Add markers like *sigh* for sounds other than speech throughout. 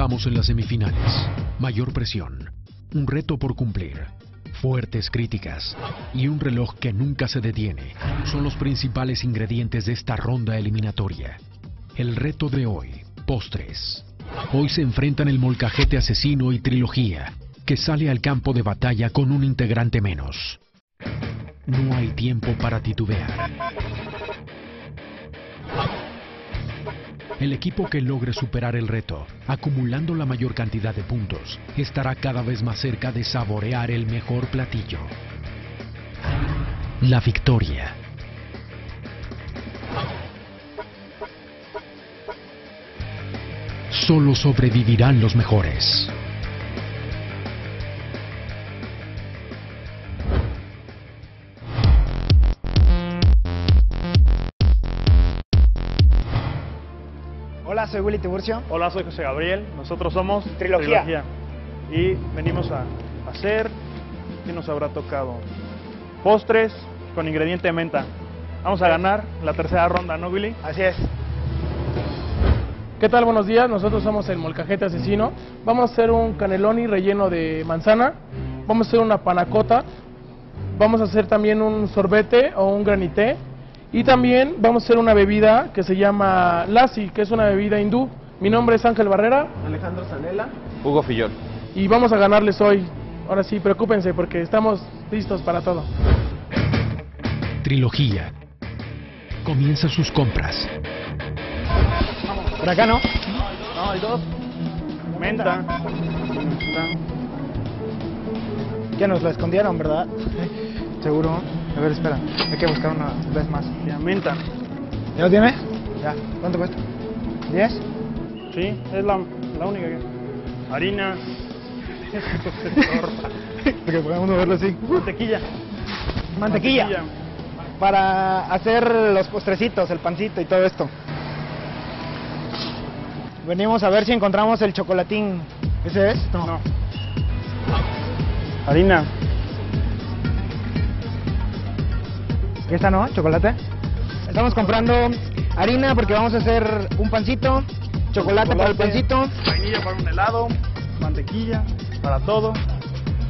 Estamos en las semifinales. Mayor presión, un reto por cumplir, fuertes críticas y un reloj que nunca se detiene son los principales ingredientes de esta ronda eliminatoria. El reto de hoy, postres. Hoy se enfrentan el molcajete asesino y trilogía, que sale al campo de batalla con un integrante menos. No hay tiempo para titubear. El equipo que logre superar el reto, acumulando la mayor cantidad de puntos, estará cada vez más cerca de saborear el mejor platillo. La victoria. Solo sobrevivirán los mejores. Soy Willy Tiburcio. Hola, soy José Gabriel. Nosotros somos Trilogía. Y venimos a hacer, ¿qué nos habrá tocado? Postres con ingrediente de menta. Vamos a ganar la tercera ronda, ¿no, Willy? Así es. ¿Qué tal? Buenos días, nosotros somos el Molcajete Asesino. Vamos a hacer un caneloni relleno de manzana, vamos a hacer una panacota, vamos a hacer también un sorbete o un granité y también vamos a hacer una bebida que se llama lassi, que es una bebida hindú. Mi nombre es Ángel Barrera Alejandro Sanela. Hugo Fillol. y vamos a ganarles hoy. Ahora sí, preocúpense porque estamos listos para todo. Trilogía. Comienza sus compras. Por acá, ¿no? No, hay dos. Menta. Menta. Ya nos la escondieron, ¿verdad? *laughs* Seguro. A ver, espera. Hay que buscar una vez más. Ya, menta. ¿Ya lo tienes? Ya. ¿Cuánto cuesta? ¿10? Sí, es la, la única que... Harina. *laughs* Porque podemos verlo así. Mantequilla. Mantequilla. Para hacer los postrecitos, el pancito y todo esto. Venimos a ver si encontramos el chocolatín. ¿Ese es? No. Harina. ¿Y esta no? ¿Chocolate? Estamos comprando harina porque vamos a hacer un pancito, chocolate, para el pancito, Vainilla para un helado. Mantequilla para todo.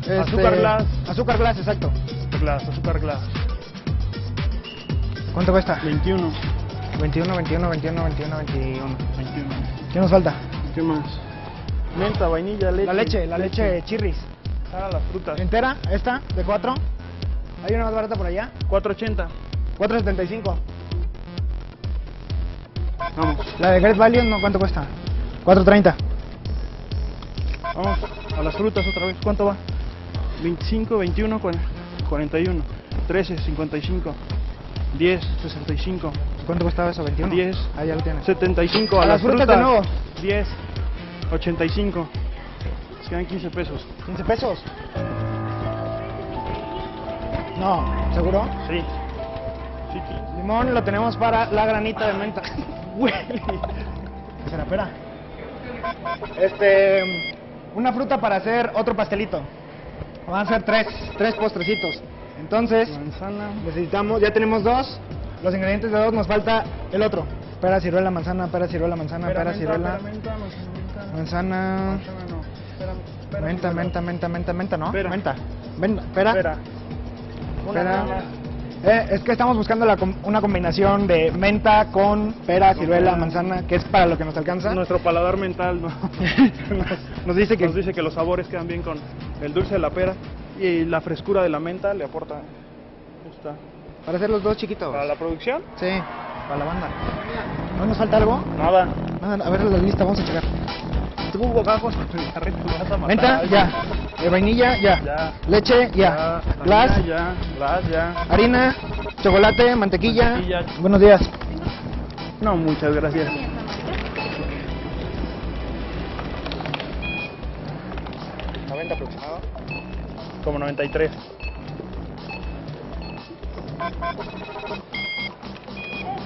este, Azúcar glass. Azúcar glass, exacto. Glass, azúcar glass. ¿Cuánto cuesta? 21. 21, 21, 21, 21, 21. 21. ¿Qué nos falta? ¿Qué más? Menta, vainilla, leche. La leche, la leche chirris. Ah, las frutas. ¿Entera? ¿Esta? ¿De 4? ¿Hay una más barata por allá? 4.80. 4.75. Vamos. La de Great Value, ¿no? ¿cuánto cuesta? 4.30. Vamos a las frutas otra vez. ¿Cuánto va? 25, 21, cuar- 41, 13, 55, 10, 65, ¿Cuánto costaba eso? 21. 10, Ah, ya lo tienes. 75. A, A las frutas de nuevo. 10, 85. Nos quedan 15 pesos. 15 pesos. No, ¿seguro? Sí. Sí, sí. Limón lo tenemos para la granita de menta. Huele. Se la pera. Este, una fruta para hacer otro pastelito. Van a ser tres, tres postrecitos. Entonces, Manzana. necesitamos, ya tenemos dos. Los ingredientes de dos, nos falta el otro. Pera, ciruela, manzana, pera, ciruela, manzana, pera, menta, ciruela, pera, menta, manzana, menta. manzana, Manzana no. Pera, menta, menta, menta, menta, menta, ¿no? Menta. Ven- pera. Pera. Eh, es que estamos buscando la com- una combinación de menta con pera, ciruela, manzana, que es para lo que nos alcanza. Nuestro paladar mental ¿no? *laughs* Nos dice que nos dice que los sabores quedan bien con el dulce de la pera y la frescura de la menta le aporta. Para hacer los dos chiquitos. Para la producción, Sí, para la banda. ¿No nos falta algo? nada. Nada, a ver la lista, vamos a checar. Tú bogajos con el carrito vas a matar a Menta, alguien. ya. Eh, vainilla, ya. Ya. Leche, ya. Ya. Glass, Harina, ya. Glass, ya. harina, chocolate, mantequilla. Mantequilla. Buenos días. No, muchas gracias. ¿90 aproximado? Como 93.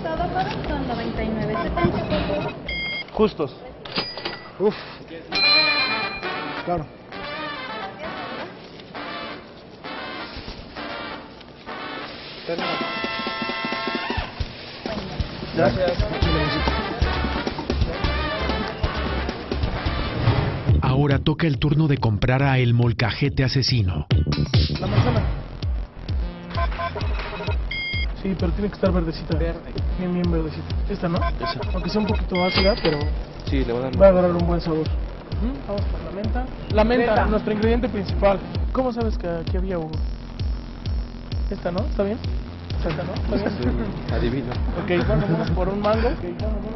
Todo son 99, 70 por Justos. Uf. Claro. Gracias. Ahora toca el turno de comprar a el molcajete asesino. La manzana. Sí, pero tiene que estar verdecita. Verde. Bien, bien verdecita. Esta, ¿no? Esa. Aunque sea un poquito ácida, pero Sí, le va a dar va a agarrar un buen sabor. Vamos por la menta. La menta, nuestro ingrediente principal. ¿Cómo sabes que aquí había Hugo? Esta, ¿no? ¿Está bien? Esta, ¿no? ¿Está bien? Adivino. Ok, bueno, vamos por un mango,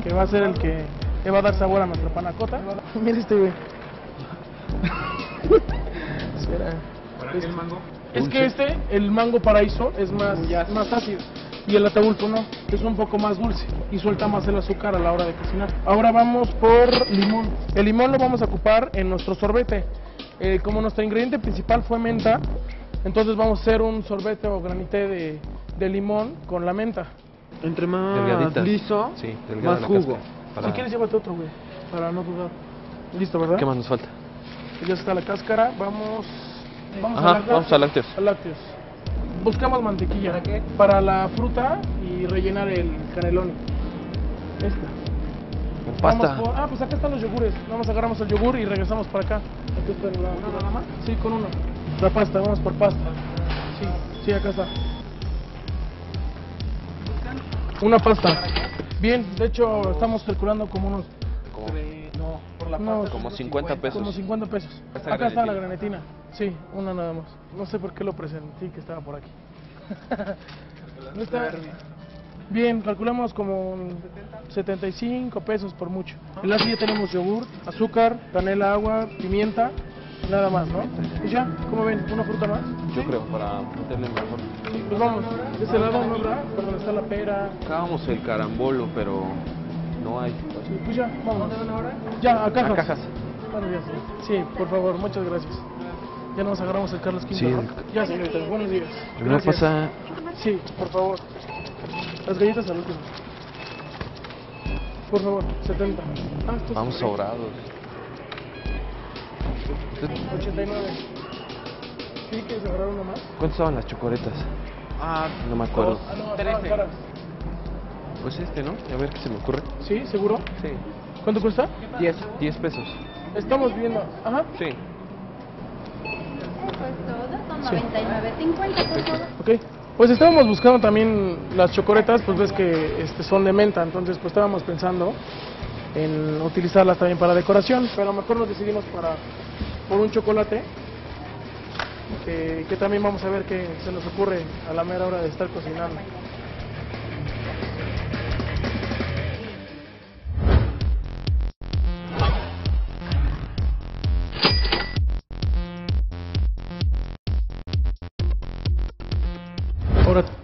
que va a ser el que le va a dar sabor a nuestra panacota. *laughs* Mira este güey. *laughs* Espera. Es, es que este, el mango paraíso, es más, más ácido. Y el ataulfo no, es un poco más dulce y suelta más el azúcar a la hora de cocinar. Ahora vamos por limón. El limón lo vamos a ocupar en nuestro sorbete. Eh, como nuestro ingrediente principal fue menta, entonces vamos a hacer un sorbete o granité de, de limón con la menta. Entre más Delgaditas. liso, Sí, más jugo. Para- Si quieres, llévate otro, güey, para no dudar. Listo, ¿verdad? ¿Qué más nos falta? Ya está la cáscara, vamos... Vamos Ajá, a lácteos. vamos a lácteos. A lácteos. Buscamos mantequilla. ¿Para qué? Para la fruta y rellenar el canelón. Esta. Pasta. por- ah, pues acá están los yogures. Vamos, agarramos el yogur y regresamos para acá. Aquí está el ¿Uno nada más? Sí, con uno. La pasta, vamos por pasta. Sí, sí, acá está. Una pasta. Bien, de hecho estamos calculando como unos... No, por la pasta. Como 50 pesos. Como 50 pesos. Esta Acá está la granetina. Sí, una nada más. No sé por qué lo presentí que estaba por aquí. *laughs* No está- Bien, calculamos como 75 pesos por mucho. En la silla tenemos yogur, azúcar, canela, agua, pimienta, nada más, ¿no? Y ya, ¿cómo ven? ¿Una fruta más? Yo creo, para meterle mejor. Pues vamos, de este lado, ¿no, verdad? Por donde está la pera. Acabamos el carambolo, pero no hay. Pues ya, vamos. Ya, a cajas. A cajas. Bueno, ya, sí. Sí, por favor, muchas gracias. Ya nos agarramos el Carlos V. Sí, Ya, señorita, buenos días. Una Gracias. pasa. Sí, por favor. Las galletas al último. Por favor, 70. Ah, Vamos sobrados. 89. ¿Sí quieres agarrar uno más? ¿Cuántas estaban las chocoretas? Ah, No me acuerdo. Ah, no, estaban caras. Pues este, ¿no? A ver qué se me ocurre. ¿Sí? ¿Seguro? Sí. ¿Cuánto cuesta? 10. 10 pesos. Estamos viendo. Ajá. Sí. Son Sí. 99.50 por favor. Ok. Pues estábamos buscando también las chocoretas, pues ves que este, son de menta, entonces pues estábamos pensando en utilizarlas también para decoración, pero mejor nos decidimos para por un chocolate que, que también vamos a ver qué se nos ocurre a la mera hora de estar cocinando.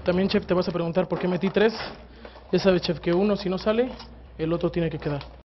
También, chef, te vas a preguntar por qué metí tres. Ya sabes, chef, que uno si no sale, el otro tiene que quedar.